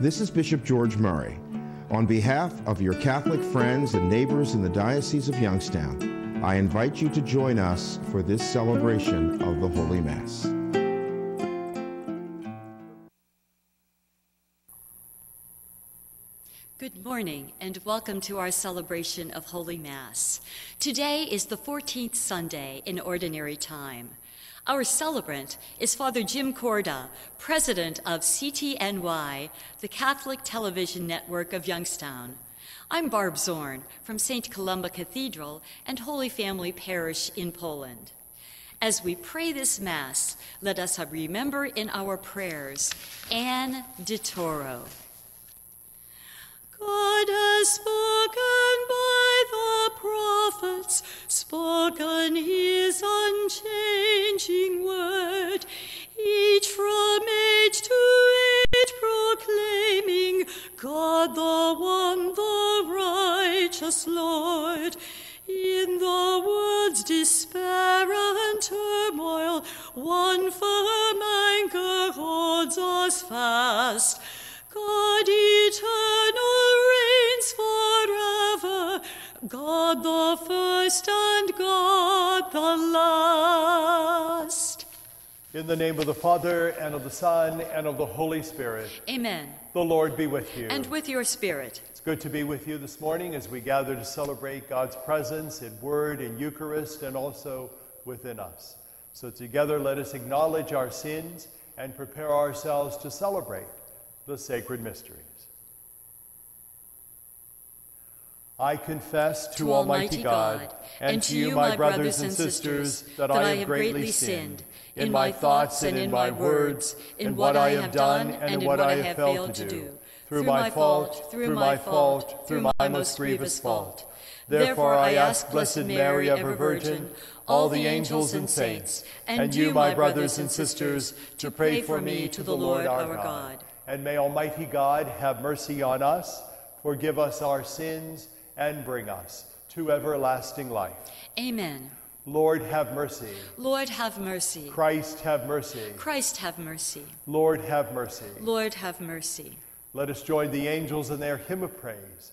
This is Bishop George Murray. On behalf of your Catholic friends and neighbors in the Diocese of Youngstown, I invite you to join us for this celebration of the Holy Mass. Good morning and welcome to our celebration of Holy Mass. Today is the 14th Sunday in Ordinary Time. Our celebrant is Father Jim Korda, president of CTNY, the Catholic Television Network of Youngstown. I'm Barb Zorn from St. Columba Cathedral and Holy Family Parish in Poland. As we pray this Mass, let us remember in our prayers Anne de Toro. God has spoken by the prophets, spoken his unchanging word, each from age to age proclaiming God the one, the righteous Lord. In the world's despair and turmoil, one firm anchor holds us fast. God eternal reigns forever, God the first and God the last. In the name of the Father, and of the Son, and of the Holy Spirit. Amen. The Lord be with you. And with your spirit. It's good to be with you this morning as we gather to celebrate God's presence in Word, in Eucharist, and also within us. So together let us acknowledge our sins and prepare ourselves to celebrate the sacred mysteries. I confess to, To Almighty God and to you, my brothers and sisters, that I have greatly sinned in my thoughts and in my words, in what I have done and in what I have failed to do, through my fault, through my fault, through my most grievous fault. Therefore I ask Blessed Mary, ever Virgin, all the angels and saints, and you, my brothers and sisters, to pray for me to the Lord our God. And may Almighty God have mercy on us, forgive us our sins, and bring us to everlasting life. Amen. Lord, have mercy. Lord, have mercy. Christ, have mercy. Christ, have mercy. Lord, have mercy. Lord, have mercy. Let us join the angels in their hymn of praise.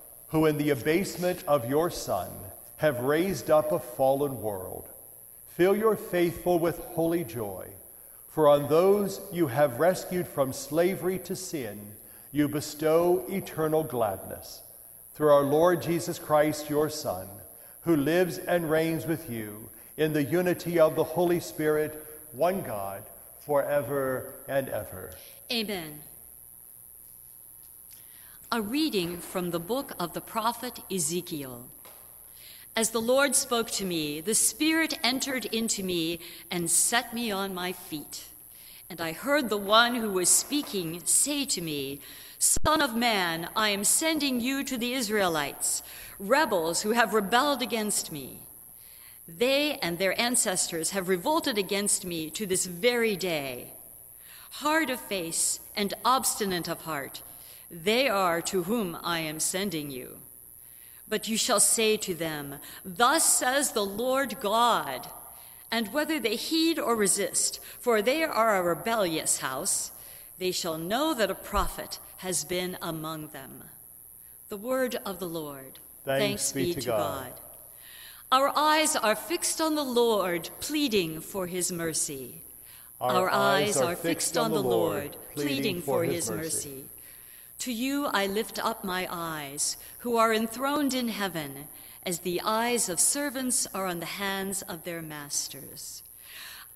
who in the abasement of your Son have raised up a fallen world, fill your faithful with holy joy. For on those you have rescued from slavery to sin, you bestow eternal gladness. Through our Lord Jesus Christ, your Son, who lives and reigns with you in the unity of the Holy Spirit, one God, forever and ever. Amen. A reading from the book of the prophet Ezekiel. As the Lord spoke to me, the Spirit entered into me and set me on my feet. And I heard the one who was speaking say to me, Son of man, I am sending you to the Israelites, rebels who have rebelled against me. They and their ancestors have revolted against me to this very day. Hard of face and obstinate of heart, they are to whom I am sending you. But you shall say to them, Thus says the Lord God. And whether they heed or resist, for they are a rebellious house, they shall know that a prophet has been among them. The word of the Lord. Thanks be to God. Our eyes are fixed on the Lord, pleading for his mercy. Our, eyes are fixed on the Lord, pleading for his mercy. To you I lift up my eyes, who are enthroned in heaven, as the eyes of servants are on the hands of their masters.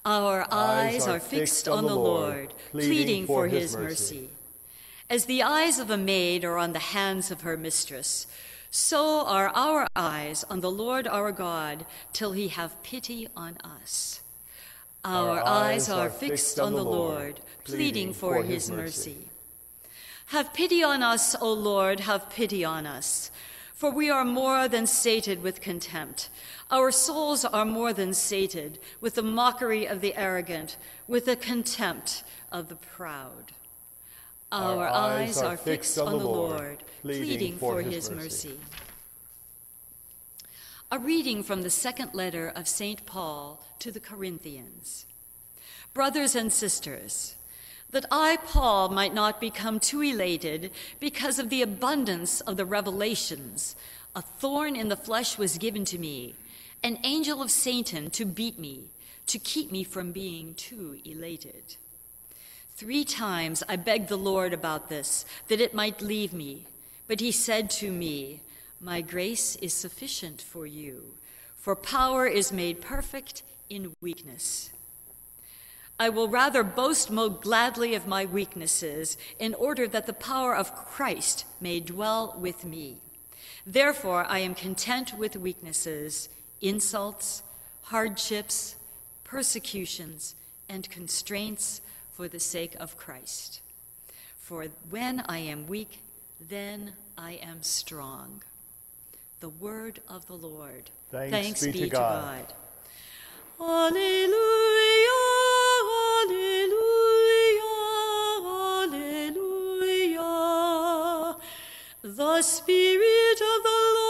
Our eyes are fixed on the Lord, pleading for his mercy. As the eyes of a maid are on the hands of her mistress, so are our eyes on the Lord our God, till he have pity on us. Our, eyes are fixed on the Lord, pleading for his mercy. Have pity on us, O Lord, have pity on us. For we are more than sated with contempt. Our souls are more than sated with the mockery of the arrogant, with the contempt of the proud. Our, Our eyes are fixed on the Lord, pleading for his mercy. A reading from the second letter of St. Paul to the Corinthians. Brothers and sisters, that I, Paul, might not become too elated because of the abundance of the revelations. A thorn in the flesh was given to me, an angel of Satan to beat me, to keep me from being too elated. Three times I begged the Lord about this, that it might leave me. But he said to me, My grace is sufficient for you, for power is made perfect in weakness. I will rather boast most gladly of my weaknesses, in order that the power of Christ may dwell with me. Therefore, I am content with weaknesses, insults, hardships, persecutions, and constraints for the sake of Christ. For when I am weak, then I am strong. The word of the Lord. Thanks, Thanks be, be, to God. God. Alleluia. The Spirit of the Lord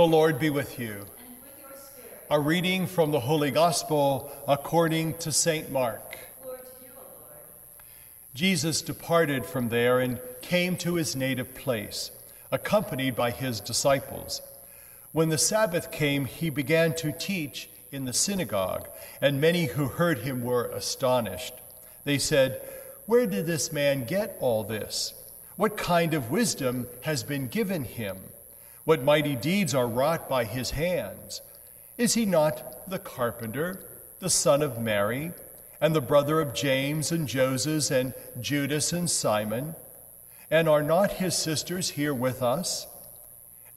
The Lord be with you. With A reading from the Holy Gospel according to St. Mark. To you, Jesus departed from there and came to his native place, accompanied by his disciples. When the Sabbath came, he began to teach in the synagogue, and many who heard him were astonished. They said, Where did this man get all this? What kind of wisdom has been given him? What mighty deeds are wrought by his hands? Is he not the carpenter, the son of Mary, and the brother of James and Joses and Judas and Simon? And are not his sisters here with us?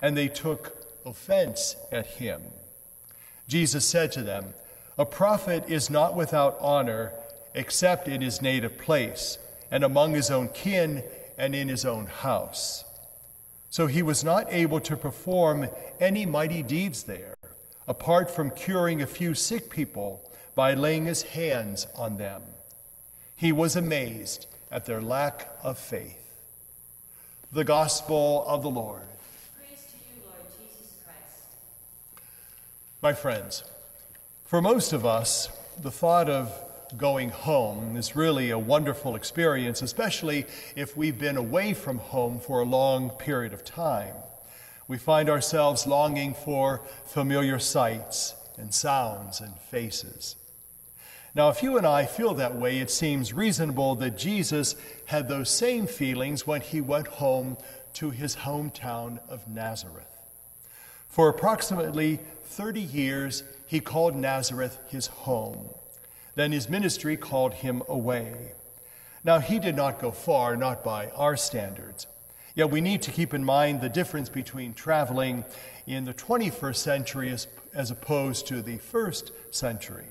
And they took offense at him. Jesus said to them, A prophet is not without honor except in his native place, and among his own kin, and in his own house. So he was not able to perform any mighty deeds there, apart from curing a few sick people by laying his hands on them. He was amazed at their lack of faith. The Gospel of the Lord. Praise to you, Lord Jesus Christ. My friends, for most of us, the thought of going home is really a wonderful experience, especially if we've been away from home for a long period of time. We find ourselves longing for familiar sights and sounds and faces. Now, if you and I feel that way, it seems reasonable that Jesus had those same feelings when he went home to his hometown of Nazareth. For approximately 30 years, he called Nazareth his home. Then his ministry called him away. Now, he did not go far, not by our standards. Yet we need to keep in mind the difference between traveling in the 21st century as, as opposed to the first century.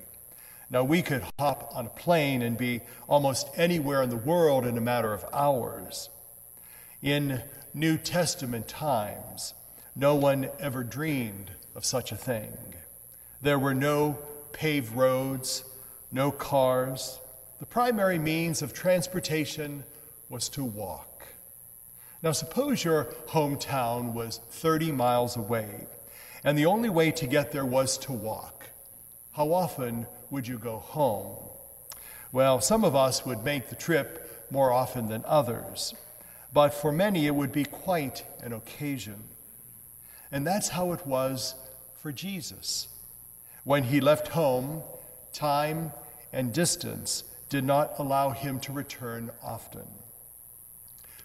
Now, we could hop on a plane and be almost anywhere in the world in a matter of hours. In New Testament times, no one ever dreamed of such a thing. There were no paved roads, no cars. The primary means of transportation was to walk. Now, suppose your hometown was 30 miles away. and the only way to get there was to walk. How often would you go home? Well, some of us would make the trip more often than others, but for many it would be quite an occasion. And that's how it was for Jesus. When he left home, time and distance did not allow him to return often.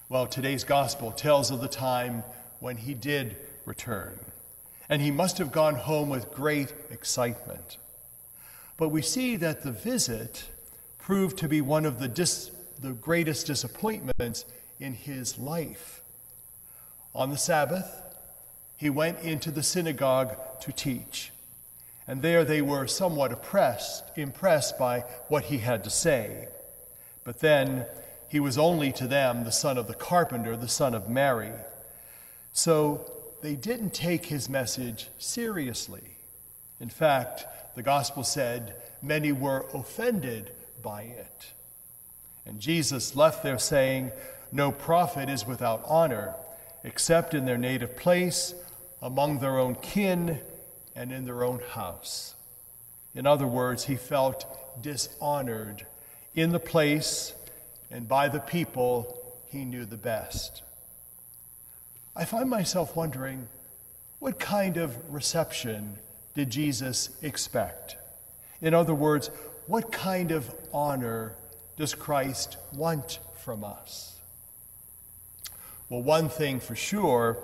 Well, today's gospel tells of the time when he did return, and he must have gone home with great excitement. But we see that the visit proved to be one of the, dis- the greatest disappointments in his life. On the Sabbath, he went into the synagogue to teach. And there they were somewhat oppressed, impressed by what he had to say. But then he was only to them the son of the carpenter, the son of Mary. So they didn't take his message seriously. In fact, the gospel said many were offended by it. And Jesus left there saying, No prophet is without honor, except in their native place, among their own kin, and in their own house. In other words, he felt dishonored in the place and by the people he knew the best. I find myself wondering what kind of reception did Jesus expect? In other words, what kind of honor does Christ want from us? Well, one thing for sure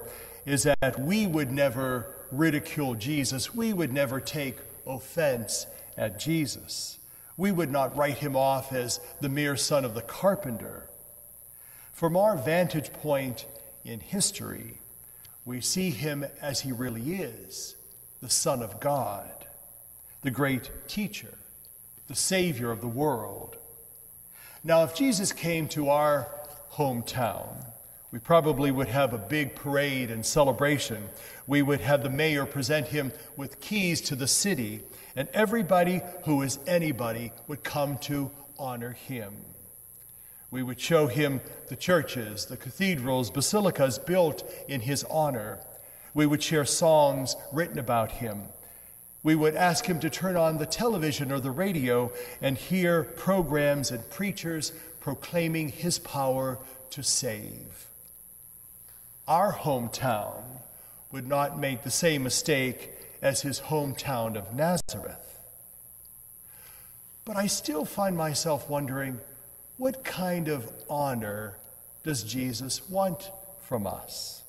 is that we would never ridicule Jesus. We would never take offense at Jesus. We would not write him off as the mere son of the carpenter. From our vantage point in history, we see him as he really is the Son of God, the great teacher, the Savior of the world. Now, if Jesus came to our hometown, we probably would have a big parade and celebration. We would have the mayor present him with keys to the city, and everybody who is anybody would come to honor him. We would show him the churches, the cathedrals, basilicas built in his honor. We would share songs written about him. We would ask him to turn on the television or the radio and hear programs and preachers proclaiming his power to save our hometown would not make the same mistake as his hometown of Nazareth. But I still find myself wondering what kind of honor does Jesus want from us?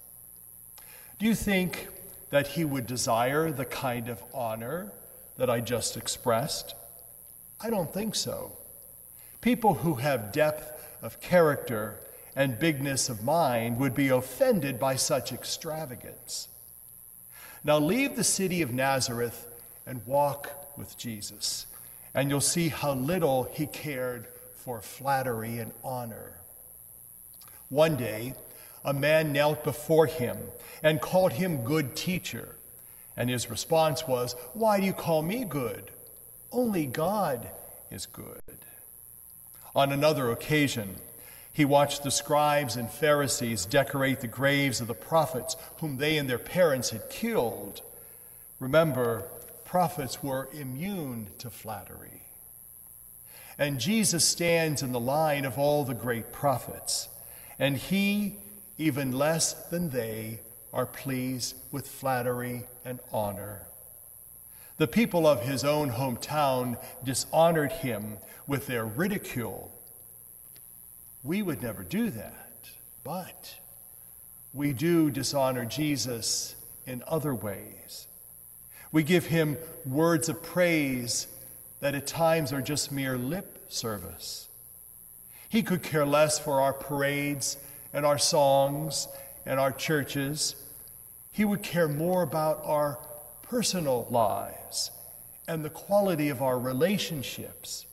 Do you think that he would desire the kind of honor that I just expressed? I don't think so. People who have depth of character and bigness of mind would be offended by such extravagance. Now leave the city of Nazareth and walk with Jesus, and you'll see how little he cared for flattery and honor. One day, a man knelt before him and called him good teacher. And his response was, Why do you call me good? Only God is good. On another occasion, he watched the scribes and Pharisees decorate the graves of the prophets whom they and their parents had killed. Remember, prophets were immune to flattery. And Jesus stands in the line of all the great prophets, and he, even less than they, are pleased with flattery and honor. The people of his own hometown dishonored him with their ridicule we would never do that, but we do dishonor Jesus in other ways. We give him words of praise that at times are just mere lip service. He could care less for our parades and our songs and our churches. He would care more about our personal lives and the quality of our relationships.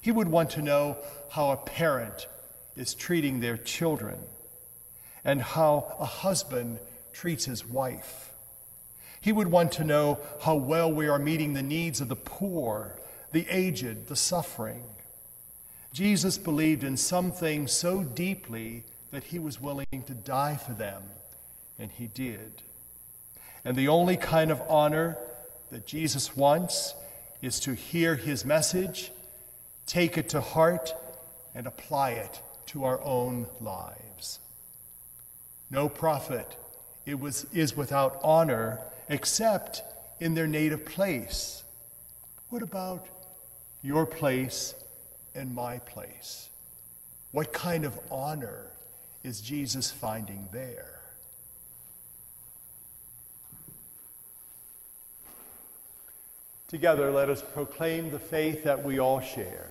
He would want to know how a parent is treating their children and how a husband treats his wife. He would want to know how well we are meeting the needs of the poor, the aged, the suffering. Jesus believed in some things so deeply that he was willing to die for them, and he did. And the only kind of honor that Jesus wants is to hear his message, take it to heart, and apply it to our own lives. No prophet it was, is without honor except in their native place. What about your place and my place? What kind of honor is Jesus finding there? Together, let us proclaim the faith that we all share.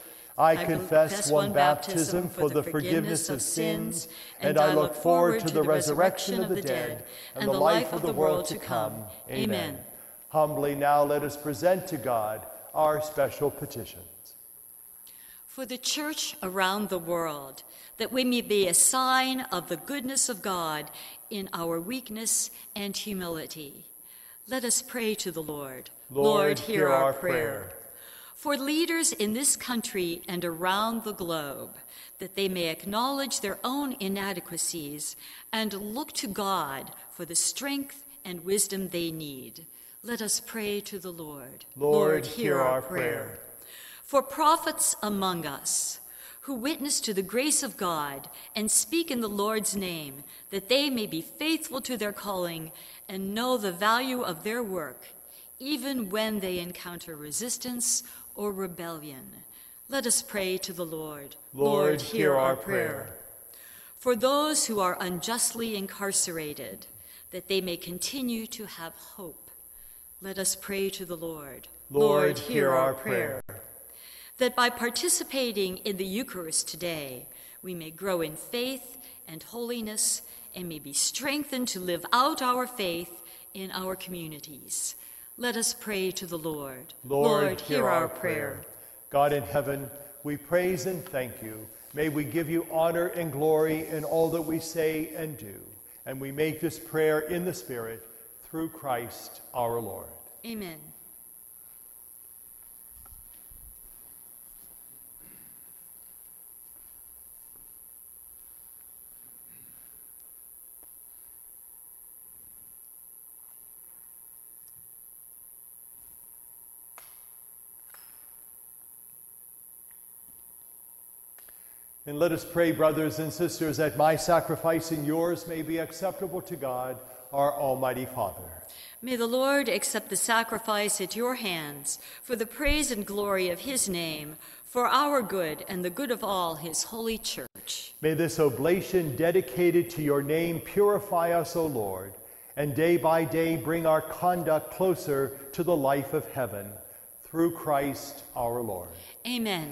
I confess one baptism for the forgiveness of sins, and I look forward to the resurrection of the dead and the life of the world to come. Amen. Humbly now let us present to God our special petitions. For the church around the world, that we may be a sign of the goodness of God in our weakness and humility. Let us pray to the Lord. Lord, Lord hear, hear our prayer. prayer for leaders in this country and around the globe, that they may acknowledge their own inadequacies and look to God for the strength and wisdom they need. Let us pray to the Lord. Lord, Lord hear, hear our prayer. prayer. For prophets among us, who witness to the grace of God and speak in the Lord's name, that they may be faithful to their calling and know the value of their work, even when they encounter resistance or rebellion. Let us pray to the Lord. Lord, hear our prayer. For those who are unjustly incarcerated, that they may continue to have hope, let us pray to the Lord. Lord, Lord hear our prayer. That by participating in the Eucharist today, we may grow in faith and holiness and may be strengthened to live out our faith in our communities. Let us pray to the Lord. Lord, Lord hear, hear our prayer. God in heaven, we praise and thank you. May we give you honor and glory in all that we say and do. And we make this prayer in the Spirit through Christ our Lord. Amen. And let us pray, brothers and sisters, that my sacrifice and yours may be acceptable to God, our Almighty Father. May the Lord accept the sacrifice at your hands for the praise and glory of his name, for our good and the good of all his holy church. May this oblation dedicated to your name purify us, O Lord, and day by day bring our conduct closer to the life of heaven. Through Christ our Lord. Amen.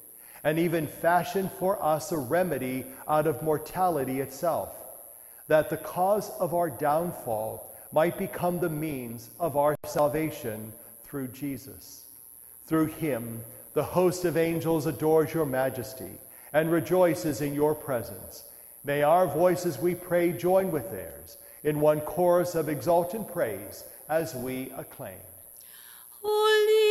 and even fashioned for us a remedy out of mortality itself, that the cause of our downfall might become the means of our salvation through Jesus. Through him, the host of angels adores your majesty and rejoices in your presence. May our voices, we pray, join with theirs in one chorus of exultant praise as we acclaim. Holy,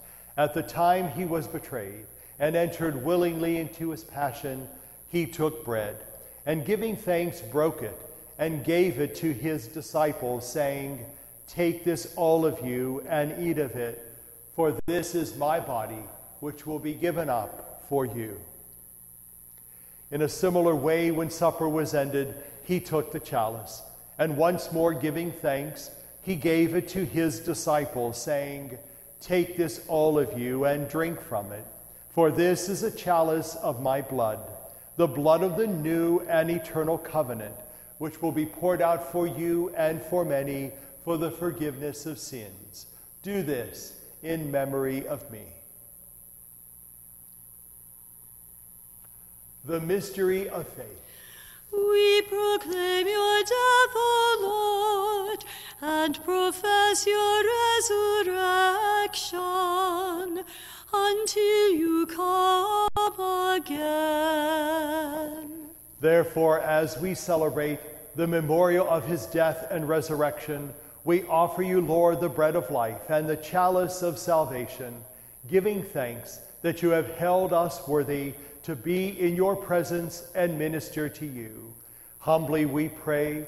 At the time he was betrayed and entered willingly into his passion, he took bread, and giving thanks, broke it, and gave it to his disciples, saying, Take this, all of you, and eat of it, for this is my body, which will be given up for you. In a similar way, when supper was ended, he took the chalice, and once more giving thanks, he gave it to his disciples, saying, Take this, all of you, and drink from it, for this is a chalice of my blood, the blood of the new and eternal covenant, which will be poured out for you and for many for the forgiveness of sins. Do this in memory of me. The mystery of faith. We proclaim your death, O Lord, and profess your resurrection until you come again. Therefore, as we celebrate the memorial of his death and resurrection, we offer you, Lord, the bread of life and the chalice of salvation, giving thanks that you have held us worthy to be in your presence and minister to you. Humbly we pray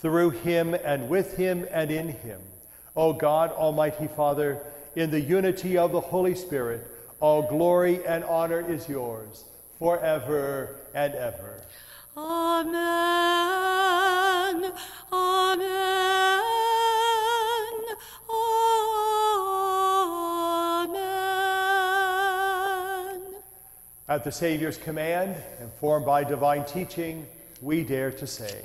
Through him and with him and in him, O God, Almighty Father, in the unity of the Holy Spirit, all glory and honor is yours forever and ever. Amen. Amen. Amen. At the Savior's command, informed by divine teaching, we dare to say,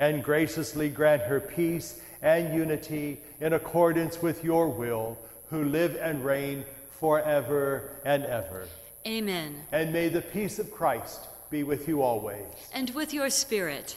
and graciously grant her peace and unity in accordance with your will, who live and reign forever and ever. Amen. And may the peace of Christ be with you always. And with your spirit.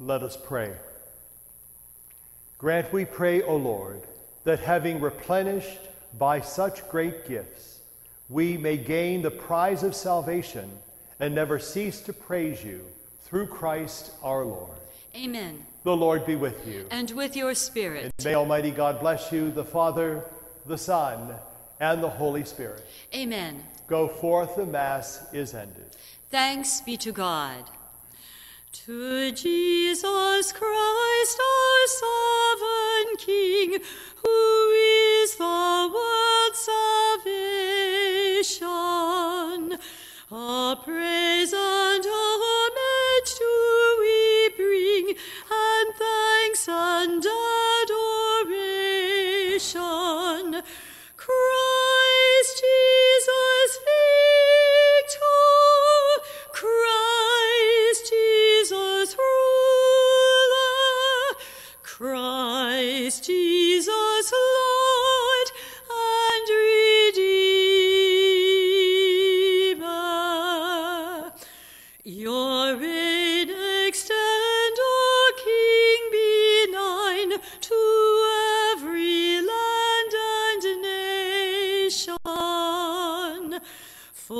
Let us pray. Grant, we pray, O Lord, that having replenished by such great gifts, we may gain the prize of salvation and never cease to praise you through Christ our Lord. Amen. The Lord be with you. And with your spirit. And may Almighty God bless you, the Father, the Son, and the Holy Spirit. Amen. Go forth, the Mass is ended. Thanks be to God. To Jesus Christ, our sovereign King,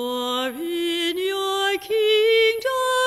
For in your kingdom.